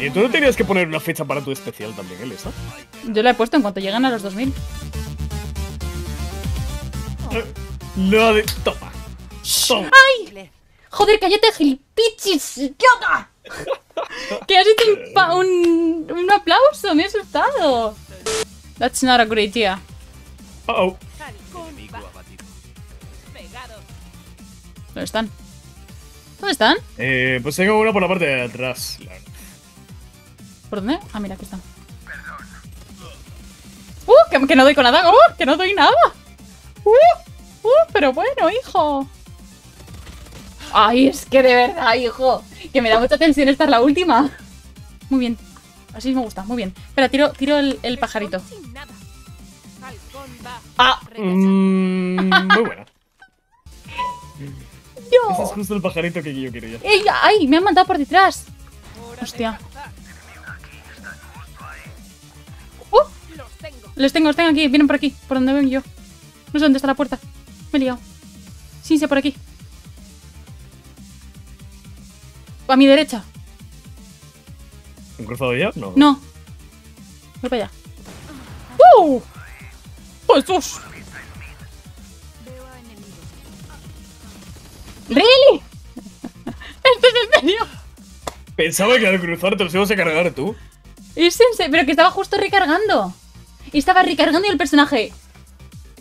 Oye, tú no tenías que poner una fecha para tu especial también, Elisa. Yo la he puesto en cuanto llegan a los 2000. No, de... Toma. Toma. ¡Ay! Joder, cállate, gilipichis. ¡Idiota! que has hecho un, pa- un, un aplauso, me he asustado. That's not a good idea. Uh oh. ¿Dónde están? ¿Dónde están? Eh, pues tengo uno por la parte de atrás. la. ¿Por dónde? Ah, mira, aquí están. ¡Uh! Que, que no doy con nada. ¡Uh! Que no doy nada. ¡Uh! ¡Uh! Pero bueno, hijo. Ay, es que de verdad, hijo. Que me da mucha tensión esta es la última. Muy bien. Así me gusta, muy bien. Espera, tiro, tiro el, el pajarito. Ah, Mm, muy buena. yo. Ese es justo el pajarito que yo quería. ¡Ey! ¡Ay! Me han mandado por detrás. Hostia. Les tengo, los tengo aquí. Vienen por aquí. Por donde ven yo. No sé dónde está la puerta. Me he liado. Sí, sé por aquí. A mi derecha. ¿Han cruzado ya? No. No. Voy para allá. ¡Uh! ¡Jesús! ¿Really? ¿Esto es en serio? Pensaba que al cruzar te los ibas a cargar tú. Es en serio, pero que estaba justo recargando. Y estaba recargando y el personaje.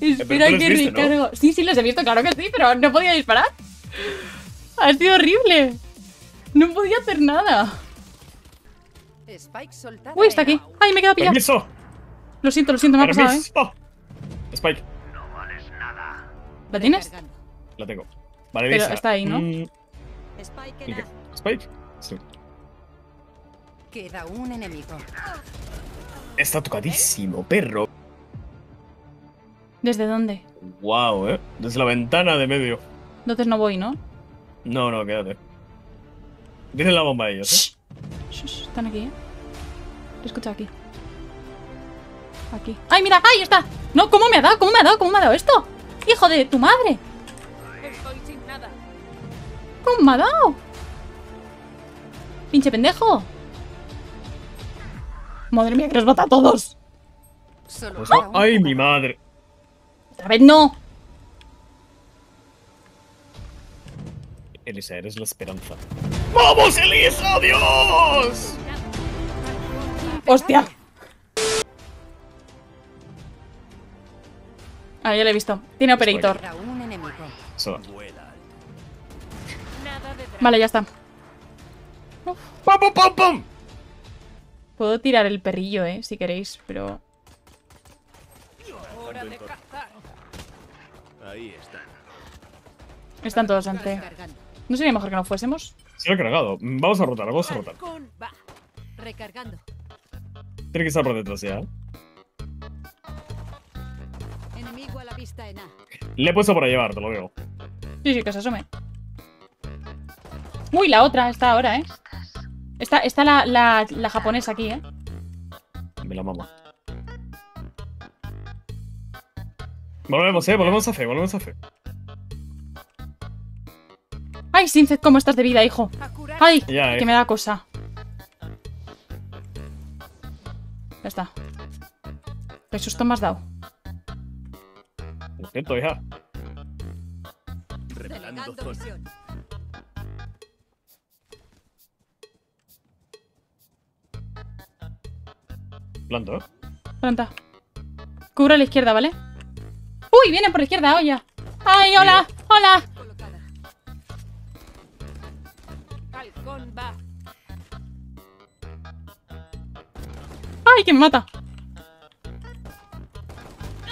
Espera tú los que ¿no? recargo. Sí, sí, los he visto, claro que sí, pero no podía disparar. Ha sido horrible. No podía hacer nada. Uy, está aquí. Ay, me he quedado pillado. ¡Permiso! Lo siento, lo siento, me ha pasado, ¿eh? Spike, ¿La tienes? La tengo. Vale, Pero está ahí, ¿no? Mm, Spike. ¿Spike? Sí. Queda un enemigo. Está tocadísimo, perro. ¿Desde dónde? Wow, eh. Desde la ventana de medio. Entonces no voy, ¿no? No, no, quédate. Dicen la bomba a ellos, eh. Shh, shh, están aquí, ¿eh? Lo escucho aquí. Aquí. ¡Ay, mira! ¡Ahí está! No, ¿cómo me ha dado? ¿Cómo me ha dado? ¿Cómo me ha dado esto? ¡Hijo de tu madre! Estoy sin nada. ¿Cómo me ha dado? ¡Pinche pendejo! Madre mía, que los mata a todos. Solo Pues, ¡Ay, mi madre! Otra vez no. Elisa, eres la esperanza. ¡Vamos, Elisa! ¡Dios! ¡Hostia! Ah, ya lo he visto. Tiene operator. Nada de Vale, ya está. ¡Pum, pum, pum, pum! Puedo tirar el perrillo, eh, si queréis, pero... hora de cazar. Ahí están. Están todos ante... ¿No sería mejor que no fuésemos? Se lo he cargado. Vamos a rotar, vamos a rotar. Recargando. Tiene que estar por detrás ya. Enemigo a la vista en A. Le he puesto para llevar, te lo digo. Sí, sí, que se asome. Uy, la otra está ahora, ¿eh? Está, está la, la, la japonesa aquí, ¿eh? Me la mama. Volvemos, eh, volvemos a fe, volvemos a fe. ¡Ay, Sinzet, cómo estás de vida, hijo! ¡Ay! Ya, eh. Que me da cosa. Ya está. ¿Qué susto me has dado? Lo siento, hija. Revelando zona. Eh. Planta. Cubro a la izquierda, ¿vale? ¡Uy! Viene por la izquierda, olla. ¡Ay, hola! ¡Hola! ¡Ay, que me mata!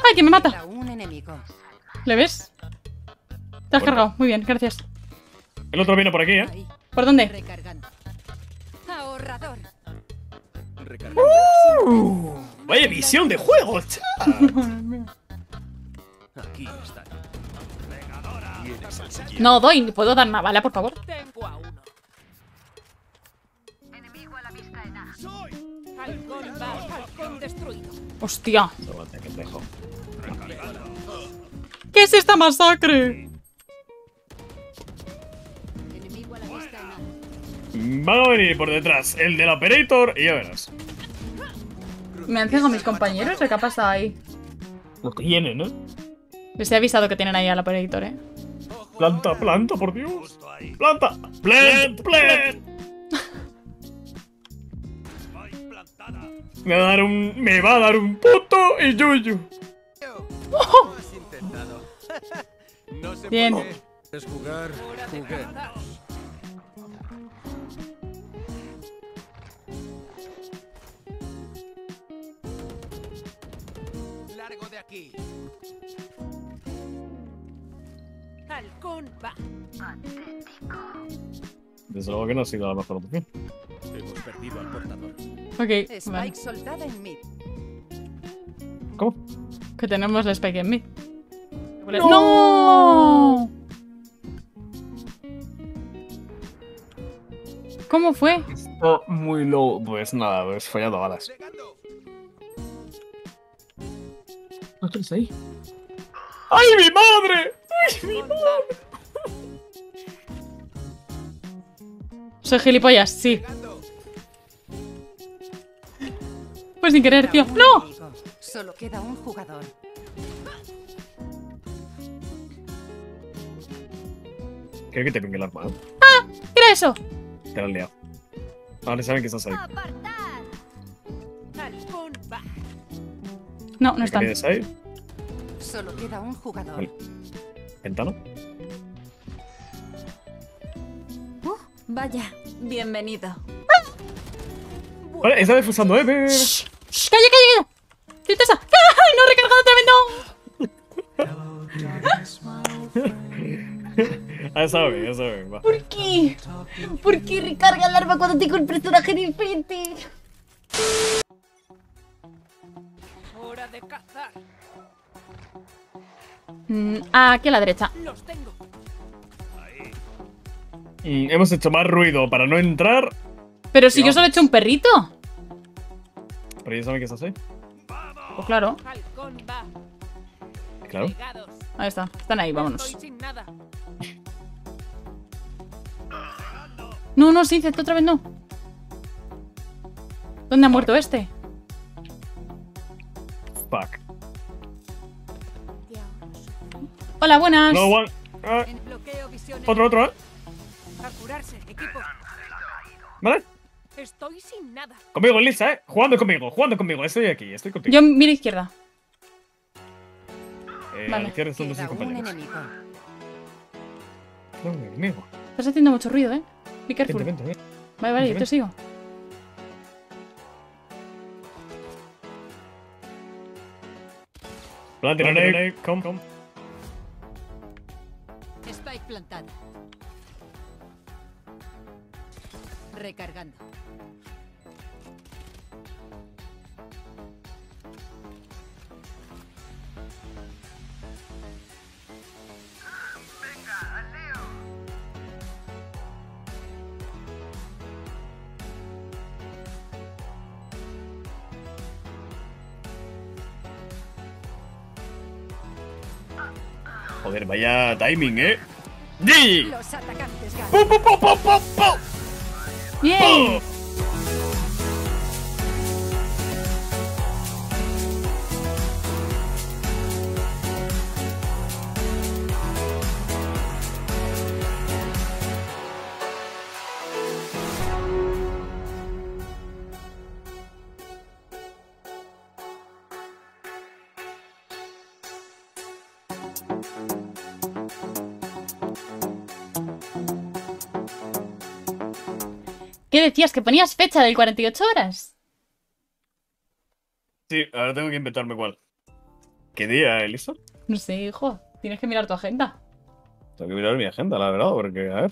¡Ay, que me mata! ¿Le ves? Te has Bueno. cargado. Muy bien, gracias. El otro viene por aquí, eh. ¿Por dónde? Recargando. Vaya visión de juego. Aquí siguiente. No doy, ni puedo dar una bala, por favor. Tengo a uno. Halcón va. Halcón destruido. ¡Hostia! ¿Qué es esta masacre? Enemigo a la vista en A. Van a venir por detrás el del Operator y ya verás. ¿Me han cegado mis compañeros o qué ha pasado ahí? Lo tienen, ¿eh? Les he avisado que tienen ahí al operator, eh. Planta, planta, por Dios. Planta. Plant, plant. Me va a dar un. Me va a dar un puto y yuyu. sé Bien. Es jugar. Largo de aquí. Halcón va. Desde luego que no ha sido la mejor opción. Hemos perdido al portador. Ok, Spike vale. soldada en mid. ¿Cómo? Que tenemos la spike en mid. ¡No! ¿Cómo fue? Está muy low. Pues nada, pues fallado balas. ¿No tienes ahí? ¡Ay, mi madre! ¡Ay, mi madre! Soy gilipollas, sí. Pues sin querer, tío. ¡No! Solo queda un jugador. Creo que te pingue el arma. ¿eh? ¿Qué era eso? Te la has liado. Ahora saben que estás ahí. No, no ¿Qué están. ahí? Solo queda un jugador. Vale. ¿Ventana? Vaya, bienvenido. Vale, está defusando, eh. Ve, ve, ve. ¡Shh! ¡Shh! ¡Calla, calla, calla! ¡Tristeza! ¡Ay, no he recargado tremendo! Ah, está bien, está bien. Va. ¿Por qué? ¿Por qué recarga el arma cuando tengo el personaje de de cazar. Mm, aquí a la derecha. Los tengo. Mm, hemos hecho más ruido para no entrar. Pero si yo solo he hecho un perrito. Pero ya saben que estás ahí. Pues claro. Claro. Ahí está. Están ahí, vámonos. No, no, sí, otra vez no. ¿Dónde ha muerto este? Hola, buenas. No, one. Ah, otro, otro, eh. A curarse, equipo. ¿Vale? Estoy sin nada. Conmigo, Lisa, eh. Jugando conmigo, jugando conmigo. Estoy aquí, estoy contigo. Yo mira izquierda. Eh, Vale. Izquierda están Queda nuestros un compañeros. enemigo. Estás haciendo mucho ruido, eh. Be careful. Vente, vente, vente. Vale, vale, yo te sigo. Plant, grenade, come, come. Plantada. Recargando. Joder, vaya timing, eh. ¡Di! Los atacantes ganan. ¡Pum, pum, pum, pum, pum, pum! ¡Bien! ¿Qué decías? ¿Que ponías fecha del 48 horas? Sí, ahora tengo que inventarme cuál. ¿Qué día, Elisa? No sé, hijo. Tienes que mirar tu agenda. Tengo que mirar mi agenda, la verdad, porque, a ver.